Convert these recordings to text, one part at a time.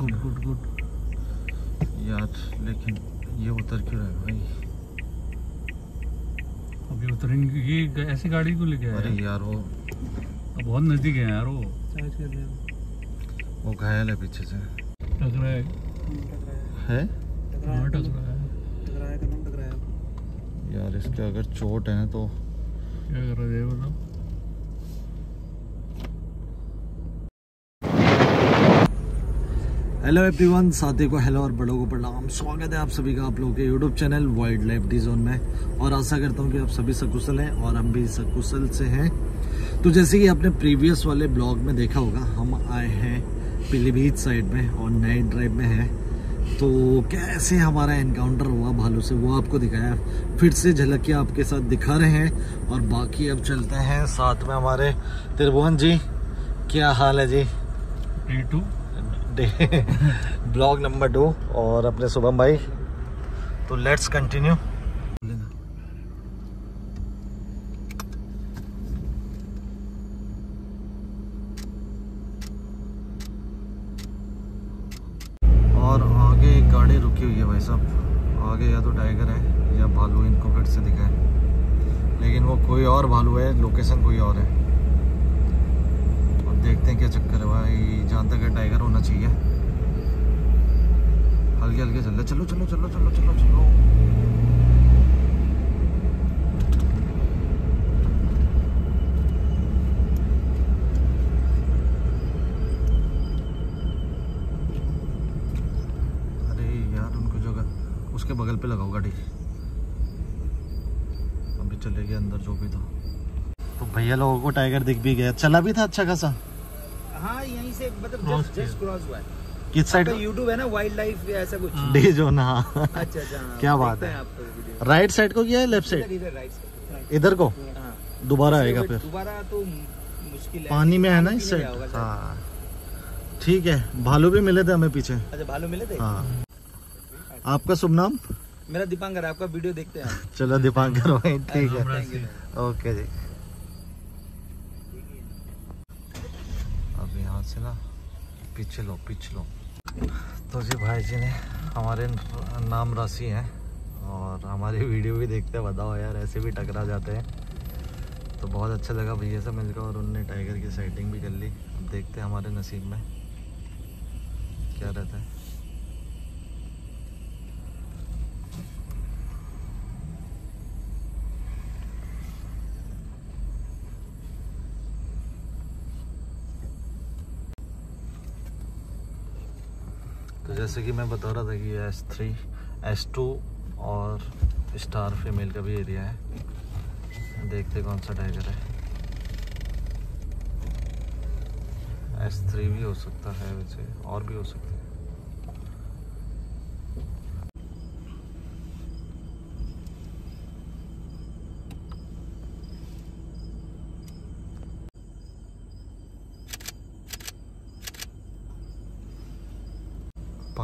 Good good good. यार लेकिन ये उतर क्यों रहा है भाई? अभी उतरेंगे ये ऐसी गाड़ी को लेके अरे यार वो अब बहुत नज़दीक है यार वो। वो घायल है पीछे से। टकरा है? है हाँ टकरा है यार इसके अगर चोट है तो क्या कर रहे थे बताओ। हेलो एवरीवन साथी को हेलो और बड़ों को प्रणाम। स्वागत है आप सभी का आप लोगों के YouTube channel wildlife D zone में। और आशा करता हूँ कि आप सभी सकुशल हैं और हम भी सकुशल से हैं। तो जैसे कि आपने प्रीवियस वाले ब्लॉग में देखा होगा, हम आए हैं पीलीभीत साइड में और नई ड्राइव में हैं। तो कैसे हमारा इनकाउंटर हुआ भालू से, वो आपको दिखाया। फिर से झलक के आपके साथ दिखा रहे हैं और बाकी अब चलते हैं साथ में हमारे त्रिभुवन जी। क्या हाल है जी? A two blog number two और अपने शुभम भाई। तो लेट्स कंटिन्यू और आगे एक गाड़ी रुकी हुई है भाई साहब। आगे या तो टाइगर है या भालू, इनको फिर से दिखा है लेकिन वो कोई और भालू है लोकेशन कोई और है। देखते हैं क्या चक्कर है भाई। जहाँ तक टाइगर होना चाहिए। हल्के हल्के चल रहे चलो चलो चलो चलो चलो चलो। अरे यार, उनको जगह उसके बगल पे लगाओ गाड़ी। अभी चले गए अंदर, जो भी था। तो भैया लोगों को टाइगर दिख भी गया। चला भी था अच्छा खासा। हाँ यहीं से मतलब जस्ट क्रॉस हुआ है। किस साइड यूट्यूब है ना वाइल्ड लाइफ ऐसा कुछ? हाँ। डी जोन हाँ। अच्छा अच्छा हाँ, क्या बात है। हैं राइट साइड को किया है लेफ़्ट साइड इधर को। हाँ। दोबारा आएगा फिर। दोबारा तो मुश्किल है। पानी में है ना इस साइड। हाँ। ठीक है भालू भी मिले थे हमें पीछे। अच्छा भालू मिले थे? हाँ। आपका शुभ नाम? मेरा दीपांकर आपका वीडियो देखते हैं चलो दीपांकर भाई ठीक है। ओके जी अब यहाँ से ना, पीछे लो पीछे लो। तो जी भाई जी ने हमारे नाम राशि हैं और हमारी वीडियो भी देखते हैं, बताओ यार, ऐसे भी टकरा जाते हैं। तो बहुत अच्छा लगा भैया से मिलकर और उनने टाइगर की सेटिंग भी कर ली। अब देखते हैं हमारे नसीब में क्या रहता है तो जैसे कि मैं बता रहा था कि एस थ्री एस टू और स्टार फीमेल का भी एरिया है। देखते कौन सा टाइगर है। एस थ्री भी हो सकता है वैसे, और भी हो सकता है।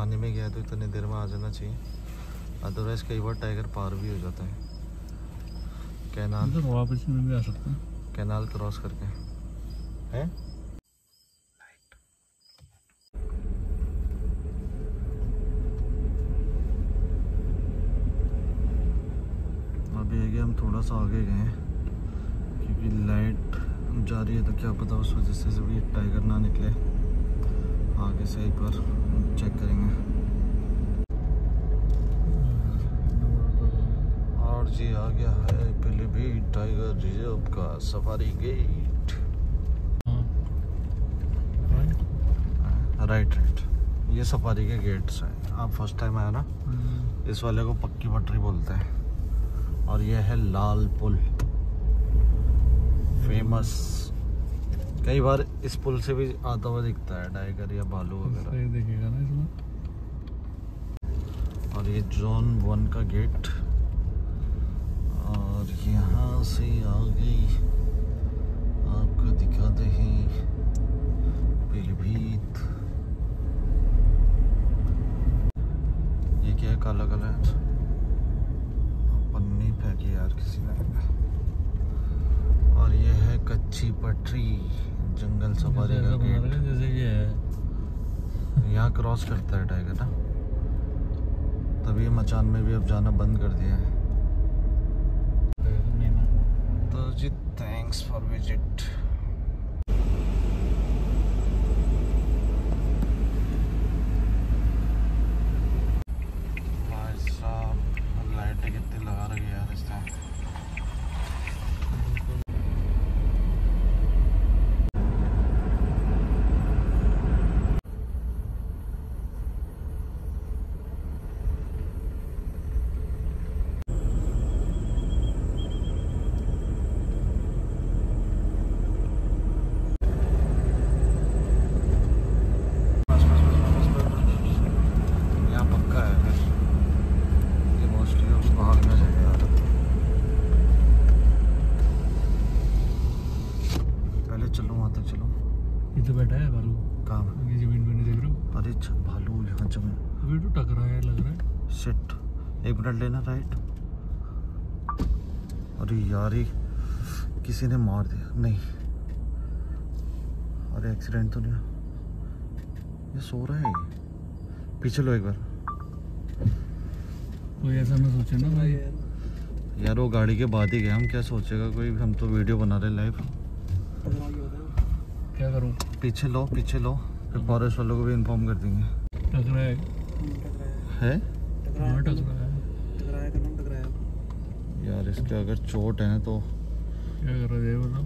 पानी में गया तो इतनी देर में आ जाना चाहिए। अदरवाइज़ कई बार टाइगर पार भी हो जाता है। कैनाल इधर वापस में भी आ सकते हैं। कैनाल क्रॉस करके। है? अभी आगे हम थोड़ा सा आगे गए हैं क्योंकि लाइट जा रही है तो क्या पता उस वजह से भी टाइगर ना निकले। आगे से एक बार चेक करेंगे। और जी आ गया है पीलीभीत टाइगर रिज़र्व का सफारी गेट राइट राइट ये सफारी के गेट्स हैं। आप फ़र्स्ट टाइम आया ना हम्म, इस वाले को पक्की पटरी बोलते हैं। और ये है लाल पुल। फ़ेमस कई बार इस पुल से भी आता हुआ दिखता है टाइगर या भालू वगैरह। दिखेगा ना इसमें। और ये जोन वन का गेट। और यहाँ से आगे आपको दिखाते हैं पीलीभीत ये क्या है काला काला पन्नी फेंकी यार किसी ने। और ये है कच्ची पटरी। जंगल सफारी का गेट। जैसे ये है। यहाँ क्रॉस करता है टाइगर ना। तभी मचान में भी अब जाना बंद कर दिया है। तो जी थैंक्स फॉर विज़िट भाई साहब लाइटें कितनी लगा रही है यार इस टाइम बस बस बस बस बस बस बस यहाँ पक्का है फिर ये मोस्टली अब भागना चाहिए यार पहले चलो वहाँ तक चलो। इधर बैठा है भालू। कहाँ? ये ज़मीन पे नहीं देख रहे हो? अरे भालू यहाँ जमे अभी तो टकरा है लग रहा है। सिट एक मिनट लेना राइट अरे यार ये किसी ने मार दिया। नहीं। अरे एक्सीडेंट तो नहीं ये सो रहा है। पीछे लो एक बार। कोई ऐसा ना सोचे ना भाई। यार वो गाड़ी के बाद ही गया हम क्या सोचेगा? कोई हम तो वीडियो बना रहे लाइव क्या करूँ? पीछे लो पीछे लो। फिर फॉरेस्ट वालों को भी इन्फॉर्म कर देंगे। है? है यार इसके अगर चोट है तो क्या कर रहा है ये बताओ।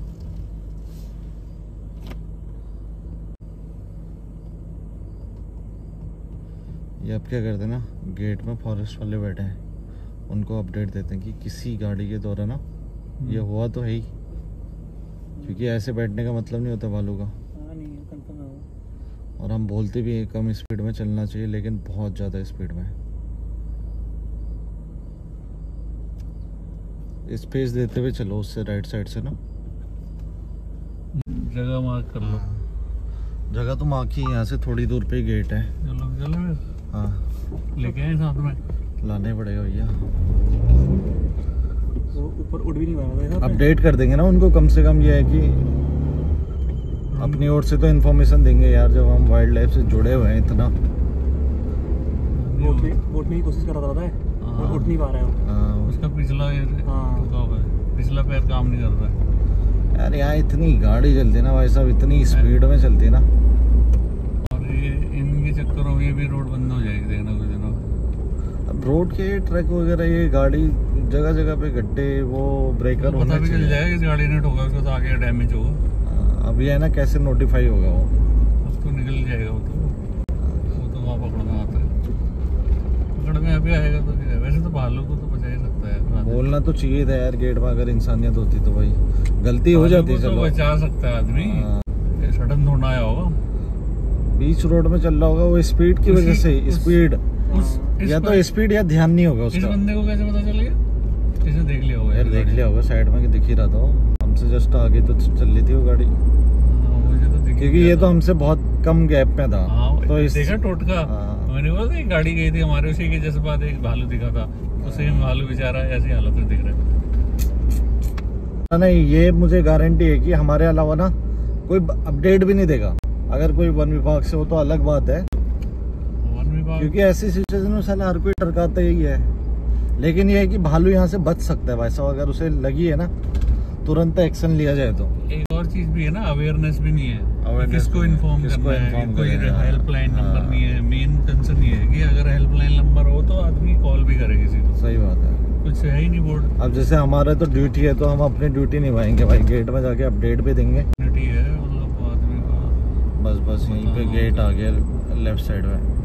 ये अब क्या करते हैं ना गेट में फॉरेस्ट वाले बैठे हैं। उनको अपडेट देते हैं कि किसी गाड़ी के द्वारा ना ये हुआ तो है ही। क्योंकि ऐसे बैठने का मतलब नहीं होता भालू का। और हम बोलते भी हैं कम स्पीड में चलना चाहिए लेकिन बहुत ज़्यादा स्पीड में। स्पेस देते हुए चलो उससे राइट साइड से ना। जगह मार्क कर लो। जगह तो माँ ही यहाँ से थोड़ी दूर पे ही गेट है। चलो चलो। हाँ। लेके आए साथ में। लाने पड़ेगा भैया। ऊपर उड़ भी नहीं पा। रहा अपडेट कर देंगे ना उनको कम से कम ये है कि अपनी ओर से तो इन्फॉर्मेशन देंगे यार जब हम वाइल्ड लाइफ से जुड़े हुए हैं इतना। उठने की कोशिश कर रहा था हाँ। उठ नहीं पा रहा है हाँ, उसका पिछला ये हाँ। रुका हुआ है। पिछला पैर काम नहीं कर रहा है। यार यहाँ इतनी गाड़ी चलती है ना भाई साहब इतनी स्पीड में चलती है ना। और ये इनके चक्करों में भी रोड बंद हो जाएगी देखना कुछ दिनों अब रोड के ट्रक वगैरह ये गाड़ी जगह जगह पे गड्ढे वो ब्रेकर पता होने भी चल जाएगा इस गाड़ी ने ठोका उसको तो आगे डैमेज होगा। हाँ, अब ये है ना कैसे नोटिफाई होगा वो? अब तो निकल जाएगा वो तो। वो तो वहाँ पकड़ना आता है। पकड़ में अभी आएगा तो क्या वैसे तो भालू को तो बचा ही सकता है बोलना तो चाहिए था यार गेट में अगर इंसानियत होती तो भाई। गलती हो जाती को तो चलो। बचा सकता है आदमी। हाँ, सडन थोड़ा आया होगा। बीच रोड में चल रहा होगा वो स्पीड की वजह से स्पीड या तो स्पीड या ध्यान नहीं होगा उसका। इस बंदे को कैसे पता चल गया? इसने देख लिया होगा यार देख लिया होगा साइड में दिख ही रहा था हमसे जस्ट आगे तो चल रही थी वो गाड़ी। हाँ, तो क्योंकि ये तो हमसे बहुत कम गैप में था। हाँ तो इस देखा टोटका हाँ। मैंने बोला था गाड़ी गई थी हमारे उसी के जैसे बाद एक भालू दिखा था। उसे भी भालू बेचारा ऐसी हालत में दिख रहा है। नहीं ये मुझे गारंटी है कि हमारे अलावा ना कोई अपडेट भी नहीं देगा। अगर कोई वन विभाग से हो तो अलग बात है। क्योंकि ऐसी सिचुएशन में साला हर कोई टरकाता यही है। लेकिन ये है कि भालू यहाँ से बच सकता है भाई साहब अगर उसे लगी है ना तुरंत एक्शन लिया जाए तो। एक और चीज़ भी है ना अवेयरनेस भी नहीं है। किसको है, इन्फॉर्म करना है? कोई हाँ। हेल्पलाइन नंबर हाँ। नहीं है। मेन कंसर्न ये है कि अगर हेल्पलाइन नंबर हो तो आदमी कॉल भी करे किसी को। सही बात है। कुछ है ही नहीं बोर्ड अब जैसे हमारा तो ड्यूटी है तो हम अपनी ड्यूटी निभाएँगे भाई। गेट में जाके अपडेट भी देंगे। यूनिटी है मतलब आदमी बस बस यहीं पे हाँ। गेट आ गया लेफ़्ट साइड में।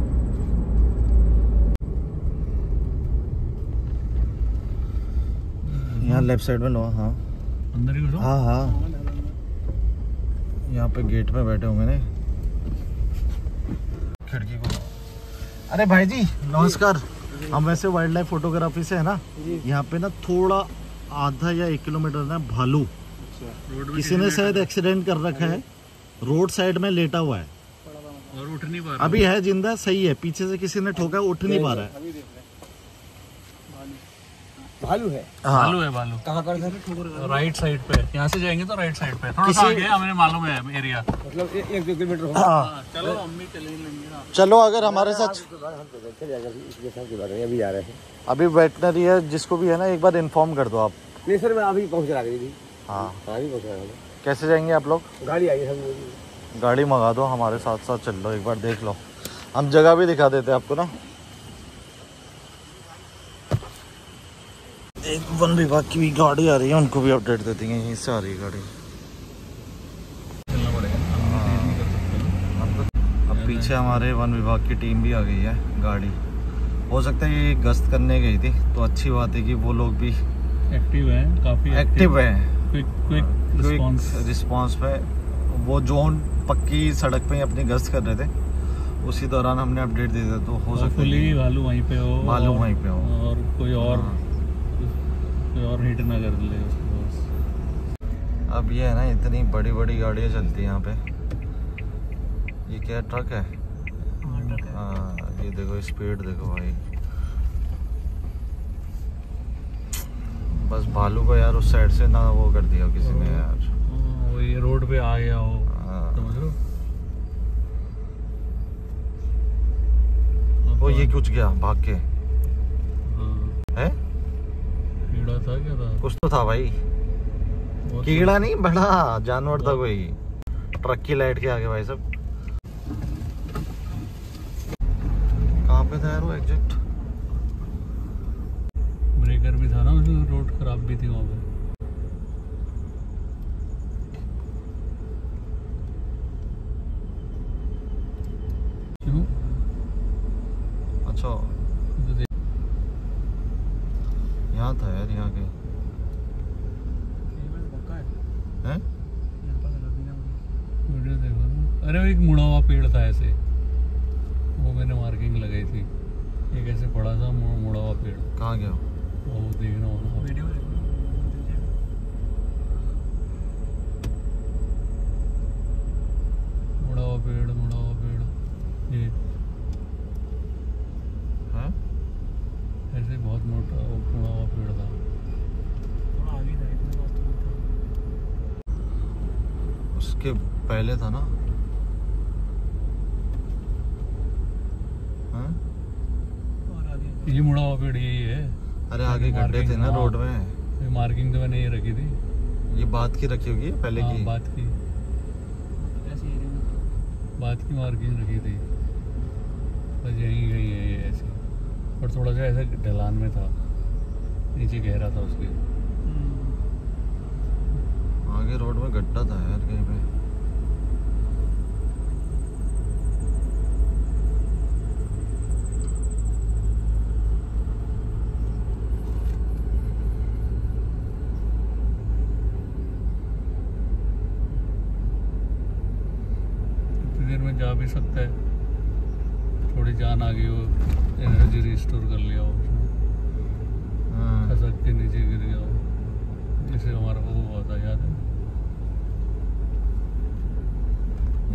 यहाँ लेफ़्ट साइड में लो हाँ। अंदर ही हाँ हाँ यहाँ पे गेट में बैठे होंगे ने। खिड़की को। अरे भाई जी नमस्कार। हम वैसे वाइल्ड लाइफ फोटोग्राफी से है ना। यहाँ पे ना थोड़ा आधा या एक किलोमीटर ना भालू। रोड किसी ने शायद एक्सीडेंट कर रखा है। रोड साइड में लेटा हुआ है। और उठ नहीं पा रहा। अभी है ज़िंदा सही है। पीछे से किसी ने ठोका है, उठ नहीं पा रहा है। भालू है। हाँ। बालू है बालू कहाँ पर सर राइट साइड पे। यहाँ से जाएँगे तो राइट साइड पे। थोड़ा सा आगे हमें मालूम है एरिया मतलब एक दो किलोमीटर होगा। हाँ। चलो भी चले लेंगे चलो अगर हमारे साथ चले जाएगा इसके साथ की बात है अभी आ रहे हैं। अभी वेटनरी है जिसको भी है ना एक बार इन्फॉर्म कर दो आप। नहीं सर मैं अभी पहुँच रहा थी हाँ। हाँ अभी पहुँच रहा कैसे जाएँगे आप लोग? गाड़ी आई है गाड़ी मंगा दो हमारे साथ साथ चल लो एक बार देख लो। हम जगह भी दिखा देते हैं आपको ना। एक वन विभाग की भी गाड़ी आ रही है उनको भी अपडेट दे देंगे यहीं से आ रही है गाड़ी ना। अब पीछे हमारे वन विभाग की टीम भी आ गई है गाड़ी हो सकता है ये गश्त करने गई थी तो अच्छी बात है कि वो लोग भी एक्टिव है काफ़ी एक्टिव है क्विक क्विक रिस्पांस रिस्पॉन्स पे वो जोन पक्की सड़क पे ही अपनी गश्त कर रहे थे उसी दौरान हमने अपडेट दे दिया तो हो सकता है भालू वहीं पे हो भालू वहीं पे हो। और कोई और हाँ। कोई और हिट ना कर ले उसको बस। अब ये है ना इतनी बड़ी बड़ी गाड़ियाँ चलती हैं यहाँ पे। ये क्या ट्रक है? हाँ ये देखो स्पीड देखो भाई। बस भालू को यार उस साइड से ना वो कर दिया किसी ने यार। हाँ, वो ये रोड पे आ गया हो हाँ। समझ लो वो ये कुछ गया भाग के हाँ, है कीड़ा था क्या था कुछ तो था भाई। कीड़ा नहीं बड़ा जानवर था कोई। ट्रक की लाइट के आगे भाई सब। कहाँ पे था यार वो एग्जैक्ट ब्रेकर भी था ना उसमें रोड खराब भी थी वहाँ पे। अच्छा। तो यहाँ था यार यहाँ के। हैं? वीडियो देखो ना अरे वो एक मुड़ा हुआ पेड़ था ऐसे। वो मैंने मार्किंग लगाई थी। एक ऐसे पड़ा था मुड़ा हुआ पेड़। कहाँ गया? वो? वो देखना होगा वीडियो मुड़ा हुआ पेड़ ये हैं ऐसे बहुत मोटा वो मुड़ा हुआ पेड़ था उसके पहले था ना। हैं? ये मुड़ा हुआ पेड़ यही है। अरे आगे गड्ढे थे ना हाँ। रोड में। ये मार्किंग तो मैंने ये रखी थी। ये बात की रखी होगी पहले हाँ, की। बात की। बात की मार्किंग रखी थी। बस यहीं गई है ये ऐसे। पर थोड़ा सा ऐसे ढलान में था। नीचे गहरा था उसके। आगे रोड में गड्ढा था यार कहीं पे इतनी देर में जा भी सकता है। थोड़ी जान आ गई हो एनर्जी रिस्टोर कर लिया हो। उसने हाँ, खसक के नीचे गिर गया हो। जैसे हमारा वो हुआ था याद है?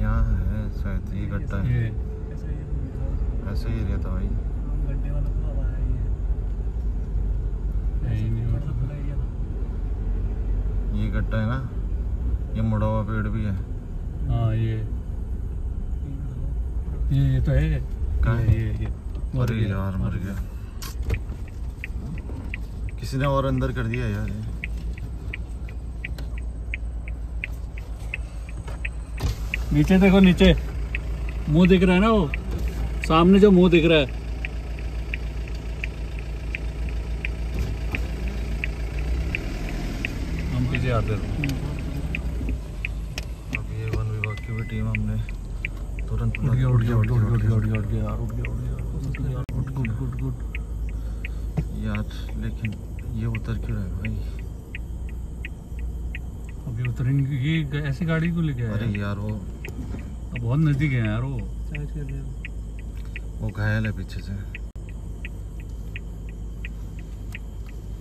यहाँ है शायद ये गड्ढा है। ये ऐसे ही एरिया था भाई। है ही नहीं। ये गड्ढा है ना? ये मुड़ा हुआ पेड़ भी है। हाँ ये। ये ये तो है। ये है? ये? ये मर गया, यार मर गया। किसी ने और अंदर कर दिया यार। नीचे देखो नीचे। मुँह दिख रहा है ना वो? सामने जो मुँह दिख रहा है। हम पीछे आते रहो यार लेकिन ये उतर क्यों रहा है भाई अभी उतर ये ऐसी गाड़ी को लेके अरे यार वो बहुत नज़दीक है यार वो वो घायल है पीछे से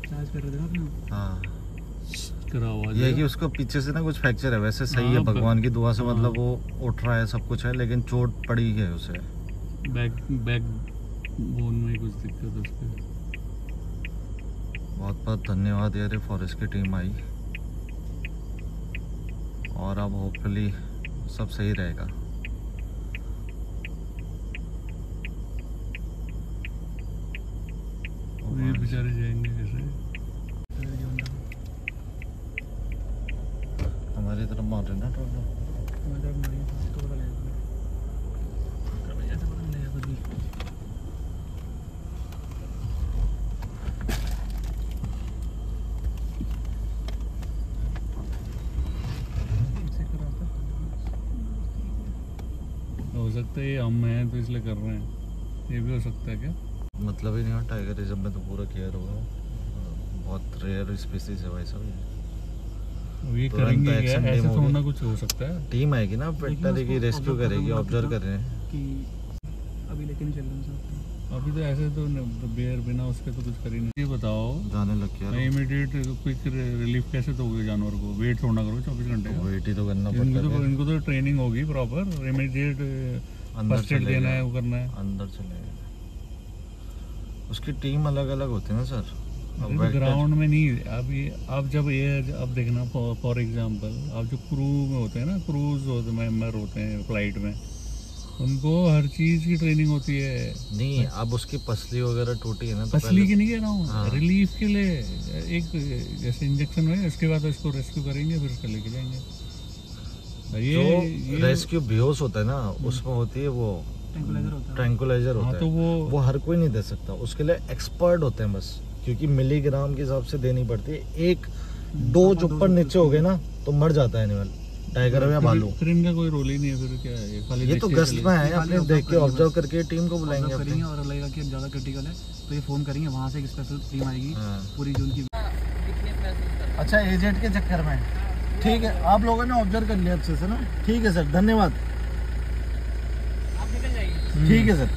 चार्ज कर रहे हाँ करा हुआ ये कि उसको पीछे से ना कुछ फ्रैक्चर है। वैसे सही है भगवान की दुआ से हाँ। मतलब वो उठ रहा है सब कुछ है लेकिन चोट पड़ी है उसे। बैक बैक बोन में कुछ दिक्कत है उसके बहुत बहुत धन्यवाद यार फॉरेस्ट की टीम आई। और अब होपफुली सब सही रहेगा। ये बेचारे जाएँगे कैसे हमारी तरफ़ मार रहे ना टोलो हो सकता है ये हम हैं तो इसलिए कर रहे हैं। ये भी हो सकता है क्या? मतलब ही नहीं हो रिज़र्व में तो पूरा केयर होगा बहुत रेयर स्पीसीज है भाई सब ये। तुरंत करेंगे क्या? ऐसे team थोड़ा ना कुछ हो सकता है। टीम आएगी ना वेटनरी की रेस्क्यू करेगी ऑब्ज़र्व कर रहे हैं। कि अभी लेकिन चल रहे हैं। अभी तो ऐसे तो बेयर बिना उसके तो कुछ कर ही नहीं। बताओ जाने लग गया मैं इमीडिएट क्विक रिलीफ कैसे दोगे जानवर को? वेट छोड़ना करो चौबीस घंटे? वेट ही तो करना इनको तो इनको तो ट्रेनिंग होगी प्रॉपर इमीडिएट अंदर फ़र्स्ट एड चले देना है वो करना है। अंदर चले उसकी टीम अलग अलग होती है ना सर? ग्राउंड में नहीं अब ये अब जब ये अब देखना फॉर एग्जांपल आप जो क्रू में होते हैं ना क्रूज होते मेंबर होते हैं फ़्लाइट में। उनको हर चीज़ की ट्रेनिंग होती है। नहीं अब उसकी पसली वगैरह टूटी है ना तो असली की नहीं कह रहा हूँ हाँ। रिलीफ के लिए एक जैसे इंजेक्शन हुए उसके बाद इसको रेस्क्यू करेंगे फिर उसको लेके जाएँगे। ये जो ये रेस्क्यू बेहोश होता है ना उसमें होती है वो ट्रैंकुलाइजर होता है। हाँ तो वो वो हर कोई नहीं दे सकता उसके लिए एक्सपर्ट होते हैं बस क्योंकि मिलीग्राम के हिसाब से देनी पड़ती है। एक दो ऊपर नीचे हो गए ना तो मर जाता है एनिमल टाइगर हो या भालू फिर इनका कोई रोल ही नहीं है फिर क्या है? ये खाली ये तो गश्त में है अपने देख के ऑब्ज़र्व करके टीम को बुलाएँगे करेंगे और लगेगा कि ज़्यादा क्रिटिकल है तो ये फ़ोन करेंगे वहाँ से एक स्पेशल टीम आएगी हाँ। पूरी जो उनकी अच्छा एजेंट के चक्कर में। ठीक है आप लोगों ने ऑब्ज़र्व कर लिया अच्छे से ना? ठीक है सर धन्यवाद। ठीक है सर।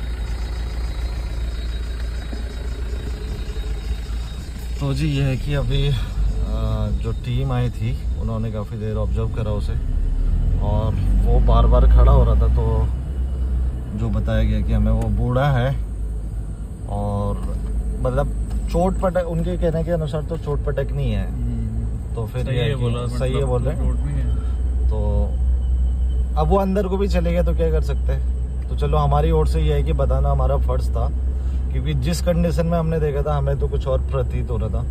तो जी ये है कि अभी जो टीम आई थी उन्होंने काफ़ी देर ऑब्ज़र्व करा उसे। और वो बार बार खड़ा हो रहा था तो जो बताया गया कि हमें वो बूढ़ा है और मतलब चोट पटक उनके कहने के अनुसार तो चोट पटक नहीं है। हम्म, तो फिर सही है बोला सही है मतलब बोल रहे हैं। है। तो अब वो अंदर को भी चले गए तो क्या कर सकते हैं? तो चलो हमारी ओर से ये है कि बताना हमारा फ़र्ज़ था क्योंकि जिस कंडीशन में हमने देखा था हमें तो कुछ और प्रतीत हो रहा था।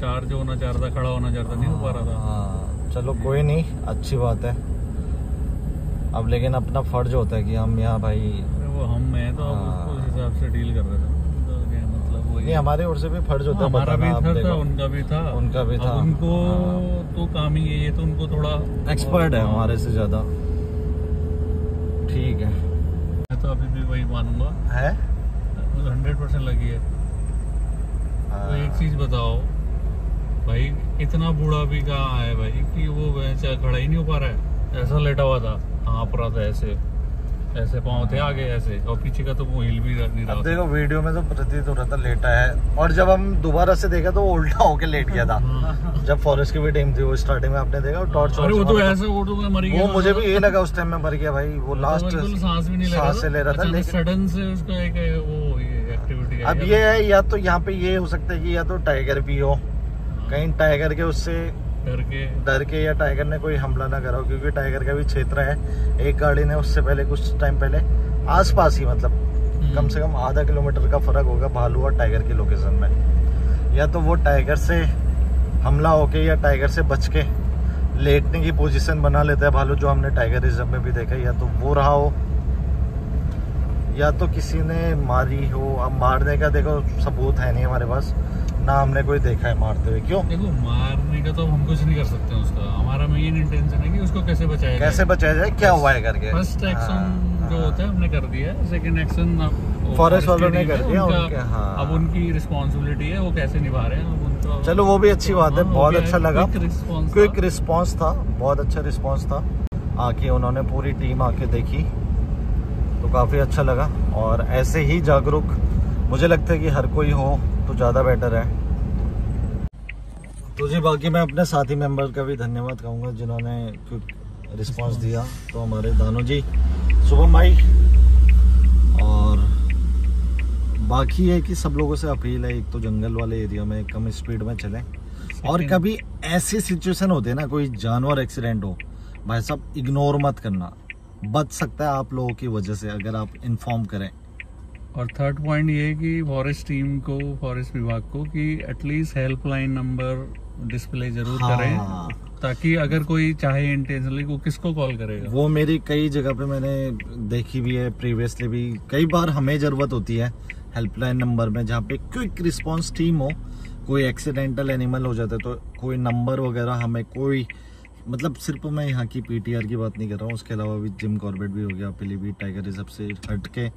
चार्ज होना चाह रहा था खड़ा होना चाहता नहीं हो पा रहा था। हाँ चलो कोई नहीं अच्छी बात है। अब लेकिन अपना फ़र्ज़ होता है कि हम यहाँ भाई वो हम हैं तो हाँ। उस हिसाब से डील कर रहे थे तो मतलब नहीं हमारी ओर से भी फ़र्ज़ होता है हमारा भी था, था उनका भी था। उनका भी था। उनको हाँ। तो काम ही है ये तो उनको थोड़ा एक्सपर्ट है हाँ, हमारे से ज़्यादा। ठीक है। मैं तो अभी भी वही मानूँगा। है? हंड्रेड परसेंट लगी है। तो एक चीज़ बताओ भाई इतना बूढ़ा भी कहाँ है भाई कि वो भैंस खड़ा ही नहीं हो पा रहा है। ऐसा लेटा हुआ था हाँप रहा था ऐसे। ऐसे पाँव थे आगे ऐसे। और पीछे का तो वो हिल भी नहीं रहा देखो वीडियो में तो प्रतीत हो रहा था लेटा है। और जब हम दोबारा से देखा तो उल्टा होके लेट गया था। हाँ। जब फॉरेस्ट की भी टीम थी वो स्टार्टिंग में आपने देखा टॉर्च वो तो ऐसे वो तो मर गया वो मुझे भी ये लगा उस टाइम में मर गया भाई वो लास्ट सांस भी नहीं ले रहा सांस से ले रहा था लेकिन सडन से उसका एक वो एक्टिविटी अब ये है या तो यहाँ पे ये हो सकता है कि या तो टाइगर भी हो। कहीं टाइगर के उससे करके डर के या टाइगर ने कोई हमला ना करा हो क्योंकि टाइगर का भी क्षेत्र है। एक गाड़ी ने उससे पहले कुछ टाइम पहले आसपास ही मतलब कम से कम आधा किलोमीटर का फ़र्क होगा भालू और टाइगर की लोकेशन में। या तो वो टाइगर से हमला होके या टाइगर से बच के लेटने की पोजीशन बना लेता है भालू जो हमने टाइगर रिज़र्व में भी देखा या तो वो रहा हो या तो किसी ने मारी हो। अब मारने का देखो सबूत है नहीं हमारे पास। ना हमने कोई देखा है मारते हुए क्यों? देखो मारने का तो हम कुछ नहीं कर सकते उसका। हमारा मेन इंटेंशन है कि उसको कैसे बचाया कैसे बचाया जाए क्या हुआ है करके? फ़र्स्ट एक्शन हाँ, जो हाँ। होता है हमने कर दिया सेकंड एक्शन Forest वालों ने कर दिया, उनके, हाँ। अब उनकी रिस्पॉन्सिबिलिटी है वो कैसे निभा रहे हैं उनका चलो वो भी अच्छी बात है हाँ, बहुत अच्छा लगा। क्विक था। रिस्पांस था बहुत अच्छा रिस्पॉन्स था। आके उन्होंने पूरी टीम आके देखी तो काफ़ी अच्छा लगा। और ऐसे ही जागरूक मुझे लगता है कि हर कोई हो तो ज़्यादा बेटर है। तो जी बाकी मैं अपने साथी मेंबर का भी धन्यवाद कहूँगा जिन्होंने क्विक रिस्पांस दिया। तो हमारे दानू जी शुभम भाई और बाकी है कि सब लोगों से अपील है एक तो जंगल वाले एरिया में कम स्पीड में चलें। और कभी ऐसी सिचुएशन होती है ना कोई जानवर एक्सीडेंट हो भाई साहब इग्नोर मत करना। बच सकता है आप लोगों की वजह से अगर आप इन्फॉर्म करें। और थर्ड पॉइंट ये है कि फॉरेस्ट टीम को फॉरेस्ट विभाग को कि एटलीस्ट हेल्पलाइन नंबर डिस्प्ले ज़रूर हाँ। करें ताकि अगर कोई चाहे इंटेंशनली वो किसको कॉल करेगा वो मेरी कई जगह पे मैंने देखी भी है प्रीवियसली भी कई बार हमें ज़रूरत होती है हेल्पलाइन नंबर में जहाँ पे क्विक रिस्पांस टीम हो कोई एक्सीडेंटल एनिमल हो जाता है तो कोई नंबर वगैरह हमें कोई मतलब सिर्फ़ मैं यहाँ की पीटीआर की बात नहीं कर रहा हूँ उसके अलावा भी जिम कॉर्बेट भी हो गया पीलीभीत टाइगर रिज़र्व से हट के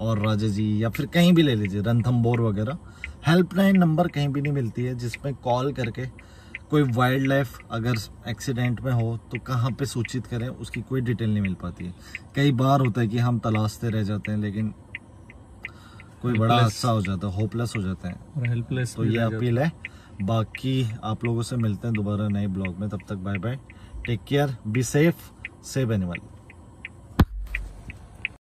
और राजा जी या फिर कहीं भी ले लीजिए रणथम्बोर वगैरह। हेल्पलाइन नंबर कहीं भी नहीं मिलती है जिसमें कॉल करके कोई वाइल्ड लाइफ अगर एक्सीडेंट में हो तो कहाँ पे सूचित करें उसकी कोई डिटेल नहीं मिल पाती है। कई बार होता है कि हम तलाशते रह जाते हैं लेकिन कोई बड़ा हादसा हो जाता है होपलेस हो जाते हैं। और हेल्पलेस तो ये अपील है। बाकी आप लोगों से मिलते हैं दोबारा नए ब्लॉग में, तब तक bye bye take care be safe save animal